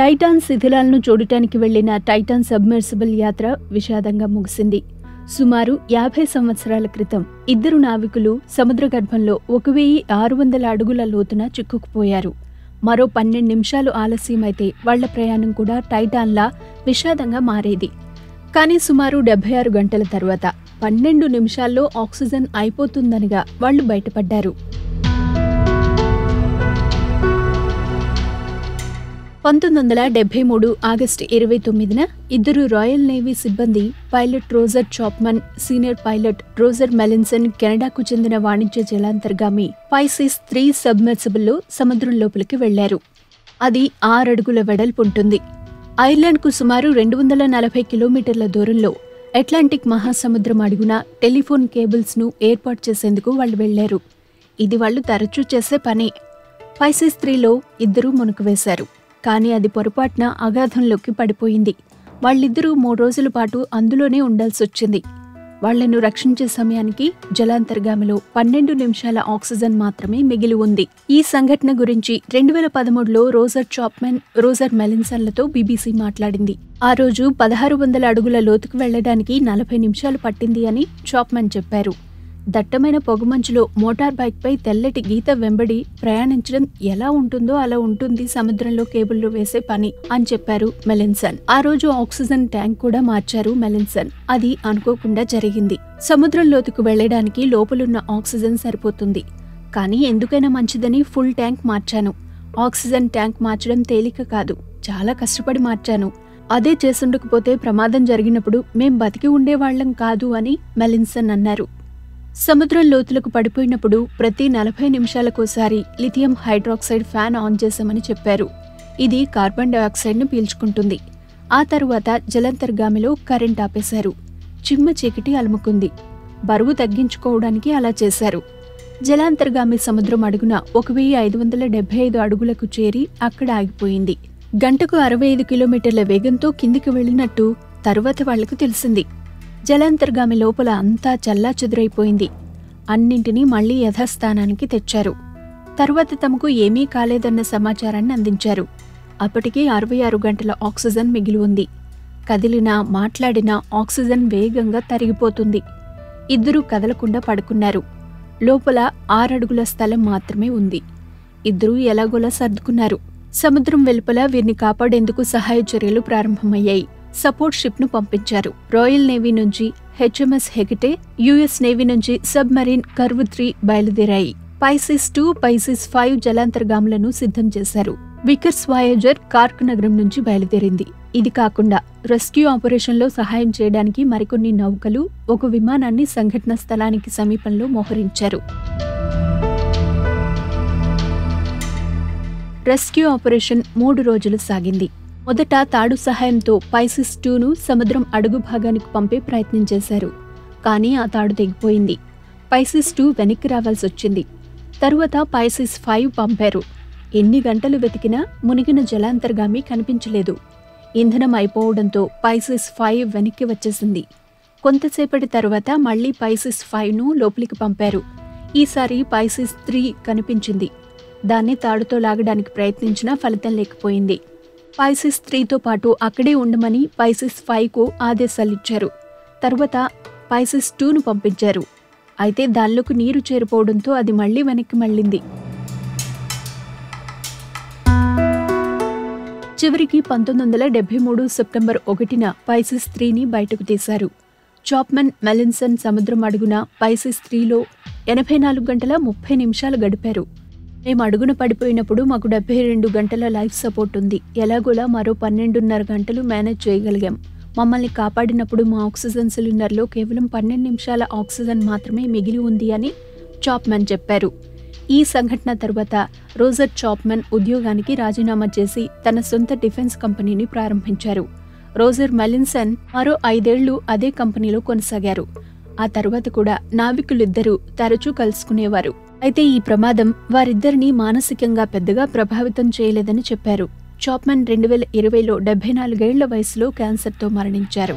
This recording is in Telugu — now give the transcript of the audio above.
టైటాన్ శిథిలాలను చూడటానికి వెళ్ళిన టైటాన్ సబ్మెర్సిబుల్ యాత్ర విషాదంగా ముగిసింది. సుమారు యాభై సంవత్సరాల క్రితం ఇద్దరు నావికులు సముద్ర గర్భంలో ఒక వెయ్యి ఆరు వందల అడుగుల లోతున చిక్కుకుపోయారు. మరో పన్నెండు నిమిషాలు ఆలస్యమైతే వాళ్ళ ప్రయాణం కూడా టైటాన్లా విషాదంగా మారేది. కానీ సుమారు డెబ్బై ఆరు గంటల తర్వాత పన్నెండు నిమిషాల్లో ఆక్సిజన్ అయిపోతుందనిగా వాళ్ళు బయటపడ్డారు. పంతొమ్మిది వందల డెబ్బై మూడు ఆగస్టు ఇరవై తొమ్మిదిన ఇద్దరు రాయల్ నేవీ సిబ్బంది pilot Roger Chapman senior pilot Roger Mallinson కెనడాకు చెందిన వాణిజ్య జలాంతర్గామి పైసిస్ త్రీ సబ్మెర్సిబుల్లో సముద్రం లోపలికి వెళ్ళారు. అది ఆరడుగుల వెడల్పు ఉంటుంది. ఐర్లాండ్కు సుమారు రెండు వందల నలభై కిలోమీటర్ల దూరంలో అట్లాంటిక్ మహాసముద్రం అడుగున టెలిఫోన్ కేబుల్స్ను ఏర్పాటు చేసేందుకు వాళ్ళు వెళ్ళారు. ఇది వాళ్ళు తరచూ చేసే పనే. పైసిస్ త్రీలో ఇద్దరూ మునుకు వేశారు. కానీ అది పొరపాటున అగాధంలోకి పడిపోయింది. వాళ్ళిద్దరూ మూడు రోజుల పాటు అందులోనే ఉండాల్సొచ్చింది. వాళ్ళను రక్షించే సమయానికి జలాంతర్గామిలో పన్నెండు నిమిషాల ఆక్సిజన్ మాత్రమే మిగిలి ఉంది. ఈ సంఘటన గురించి రెండు వేల పదమూడులో రోజర్ చాప్మెన్ రోజర్ మెలిన్సన్లతో బీబీసీ మాట్లాడింది. ఆ రోజు పదహారు వందల అడుగుల లోతుకు వెళ్ళడానికి నలభై నిమిషాలు పట్టింది అని చాప్మెన్ చెప్పారు. దట్టమైన పొగమంచులో మోటార్ బైక్పై తెల్లటి గీత వెంబడి ప్రయాణించడం ఎలా ఉంటుందో అలా ఉంటుంది సముద్రంలో కేబుల్లు వేసే పని అని చెప్పారు మెలిన్సన్. ఆ రోజు ఆక్సిజన్ ట్యాంక్ కూడా మార్చారు మెలిన్సన్. అది అనుకోకుండా జరిగింది. సముద్రం లోతుకు వెళ్ళడానికి లోపలున్న ఆక్సిజన్ సరిపోతుంది. కానీ ఎందుకైనా మంచిదని ఫుల్ ట్యాంక్ మార్చాను. ఆక్సిజన్ ట్యాంక్ మార్చడం తేలిక కాదు. చాలా కష్టపడి మార్చాను. అదే చేసుండకపోతే ప్రమాదం జరిగినప్పుడు మేం బతికి ఉండేవాళ్ళం కాదు అని మెలిన్సన్ అన్నారు. సముద్రం లోతులకు పడిపోయినప్పుడు ప్రతి నలభై నిమిషాలకోసారి లిథియం హైడ్రాక్సైడ్ ఫ్యాన్ ఆన్ చేశామని చెప్పారు. ఇది కార్బన్ డయాక్సైడ్ను పీల్చుకుంటుంది. ఆ తరువాత జలంతర్గామిలో కరెంట్ ఆపేశారు. చిమ్మ చీకటి అలుముకుంది. బరువు తగ్గించుకోవడానికి అలా చేశారు. జలాంతర్గామి సముద్రం అడుగున ఒక వెయ్యి ఐదు వందల డెబ్బై ఐదు అడుగులకు చేరి అక్కడ ఆగిపోయింది. గంటకు అరవై ఐదు కిలోమీటర్ల వేగంతో కిందికి వెళ్ళినట్టు తరువాత వాళ్ళకు తెలిసింది. జలాంతర్గామి లోపల అంతా చల్లా చెదురైపోయింది అన్నింటినీ మళ్ళీ యథాస్థానానికి తెచ్చారు. తరువాత తమకు ఏమీ కాలేదన్న సమాచారాన్ని అందించారు. అప్పటికే అరవై ఆరు గంటల ఆక్సిజన్ మిగిలి ఉంది. కదిలినా మాట్లాడినా ఆక్సిజన్ వేగంగా తరిగిపోతుంది. ఇద్దరూ కదలకుండా పడుకున్నారు. లోపల ఆరడుగుల స్థలం మాత్రమే ఉంది. ఇద్దరూ ఎలాగోలా సర్దుకున్నారు. సముద్రం వెలుపల వీరిని కాపాడేందుకు సహాయ చర్యలు ప్రారంభమయ్యాయి. సపోర్ట్ షిప్ను పంపించారు. రాయల్ నేవీ నుంచి హెచ్ఎంఎస్ హెగిటే యుఎస్ నేవీ నుంచి సబ్మరీన్ కర్వ్ త్రీ బయలుదేరాయి. పైసిస్ టూ పైసిస్ ఫైవ్ జలాంతర్గాములను సిద్ధం చేశారు. వికర్స్ వాయేజర్ కార్క్ నగరం నుంచి బయలుదేరింది. ఇది కాకుండా రెస్క్యూ ఆపరేషన్లో సహాయం చేయడానికి మరికొన్ని నౌకలు ఒక విమానాన్ని సంఘటన స్థలానికి సమీపంలో మోహరించారు. రెస్క్యూ ఆపరేషన్ మూడు రోజులు సాగింది. మొదట తాడు సహాయంతో పైసిస్ టూను సముద్రం అడుగు భాగానికి పంపే ప్రయత్నం చేశారు. కానీ ఆ తాడు తెగిపోయింది. పైసిస్ టూ వెనక్కి రావాల్సి వచ్చింది. తరువాత పైసిస్ ఫైవ్ పంపారు. ఎన్ని గంటలు వెతికినా మునిగిన జలాంతర్గామి కనిపించలేదు. ఇంధనం అయిపోవడంతో పైసిస్ ఫైవ్ వెనక్కి వచ్చేసింది. కొంతసేపటి తరువాత మళ్ళీ పైసిస్ ఫైవ్ను లోపలికి పంపారు. ఈసారి పైసిస్ త్రీ కనిపించింది. దాన్ని తాడుతో లాగడానికి ప్రయత్నించినా ఫలితం లేకపోయింది. పైసిస్ త్రీతో పాటు అక్కడే ఉండమని పైసిస్ ఫైవ్కు ఆదేశాలిచ్చారు. తర్వాత పైసిస్ టూను పంపించారు. అయితే దానిలోకి నీరు చేరిపోవడంతో అది మళ్ళీ వెనక్కి మళ్ళింది. చివరికి పంతొమ్మిది వందల డెబ్బై మూడు సెప్టెంబర్ ఒకటిన పైసిస్ త్రీని బయటకు తీశారు. చాప్మన్ మెలిన్సన్ సముద్రం అడుగున పైసిస్ త్రీలో ఎనభై నాలుగు గంటల ముప్పై నిమిషాలు గడిపారు. మేము అడుగున పడిపోయినప్పుడు మాకు డెబ్బై రెండు గంటల లైఫ్ సపోర్ట్ ఉంది. ఎలాగోలా మరో పన్నెండున్నర గంటలు మేనేజ్ చేయగలిగాం. మమ్మల్ని కాపాడినప్పుడు మా ఆక్సిజన్ సిలిండర్లో కేవలం పన్నెండు నిమిషాల ఆక్సిజన్ మాత్రమే మిగిలి ఉంది అని చాప్మెన్ చెప్పారు. ఈ సంఘటన తర్వాత రోజర్ చాప్మెన్ ఉద్యోగానికి రాజీనామా చేసి తన సొంత డిఫెన్స్ కంపెనీని ప్రారంభించారు. రోజర్ మెలిన్సన్ మరో ఐదేళ్ళు అదే కంపెనీలో కొనసాగారు. ఆ తర్వాత కూడా నావికులిద్దరూ తరచూ కలుసుకునేవారు. అయితే ఈ ప్రమాదం వారిద్దరినీ మానసికంగా పెద్దగా ప్రభావితం చేయలేదని చెప్పారు. చాప్మన్ రెండు వేల ఇరవైలో డెబ్బై నాలుగేళ్ళ వయసులో క్యాన్సర్తో మరణించారు.